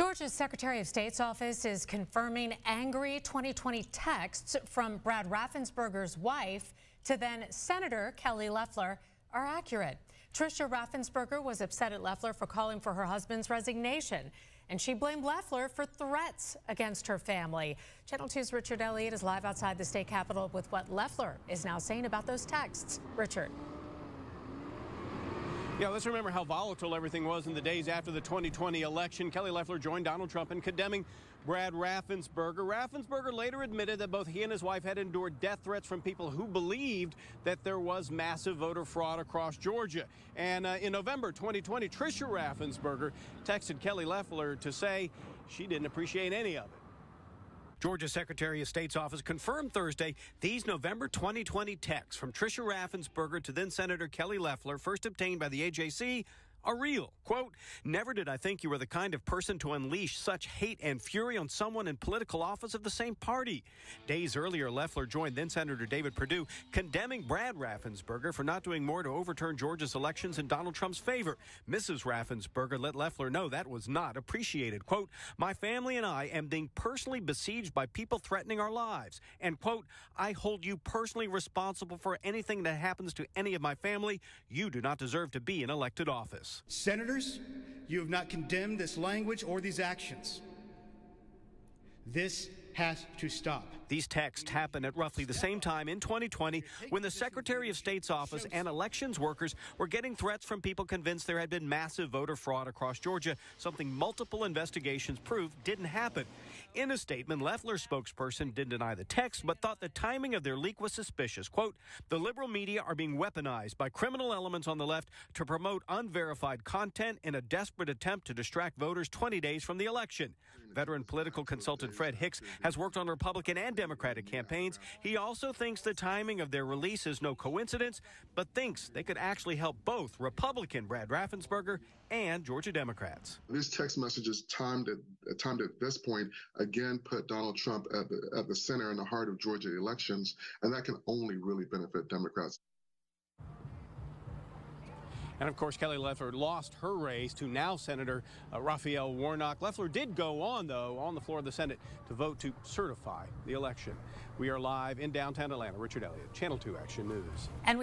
Georgia's Secretary of State's office is confirming angry 2020 texts from Brad Raffensperger's wife to then Senator Kelly Loeffler are accurate. Tricia Raffensperger was upset at Loeffler for calling for her husband's resignation, and she blamed Loeffler for threats against her family. Channel 2's Richard Elliott is live outside the state capitol with what Loeffler is now saying about those texts. Richard. Yeah, let's remember how volatile everything was in the days after the 2020 election. Kelly Loeffler joined Donald Trump in condemning Brad Raffensperger. Raffensperger later admitted that both he and his wife had endured death threats from people who believed that there was massive voter fraud across Georgia. And uh, in November 2020, Tricia Raffensperger texted Kelly Loeffler to say she didn't appreciate any of it. Georgia Secretary of State's office confirmed Thursday these November 2020 texts from Tricia Raffensperger to then Senator Kelly Loeffler, first obtained by the AJC, are real. Quote, never did I think you were the kind of person to unleash such hate and fury on someone in political office of the same party. Days earlier, Loeffler joined then Senator David Perdue, condemning Brad Raffensperger for not doing more to overturn Georgia's elections in Donald Trump's favor. Mrs. Raffensperger let Loeffler know that was not appreciated. Quote, my family and I am being personally besieged by people threatening our lives. And quote, I hold you personally responsible for anything that happens to any of my family. You do not deserve to be in elected office. Senators, you have not condemned this language or these actions. This has to stop. These texts happened at roughly the same time in 2020 when the Secretary of State's office and elections workers were getting threats from people convinced there had been massive voter fraud across Georgia, something multiple investigations proved didn't happen. In a statement, Loeffler's spokesperson didn't deny the text, but thought the timing of their leak was suspicious. Quote, the liberal media are being weaponized by criminal elements on the left to promote unverified content in a desperate attempt to distract voters 20 days from the election. Veteran political consultant Fred Hicks has worked on Republican and Democratic campaigns. He also thinks the timing of their release is no coincidence, but thinks they could actually help both Republican Brad Raffensperger and Georgia Democrats. These text messages timed at, uh, timed at this point again put Donald Trump at the, at the center and the heart of Georgia elections, and that can only really benefit Democrats. And of course, Kelly Loeffler lost her race to now Senator uh, Raphael Warnock. Loeffler did go on, though, on the floor of the Senate to vote to certify the election. We are live in downtown Atlanta. Richard Elliott, Channel 2 Action News. And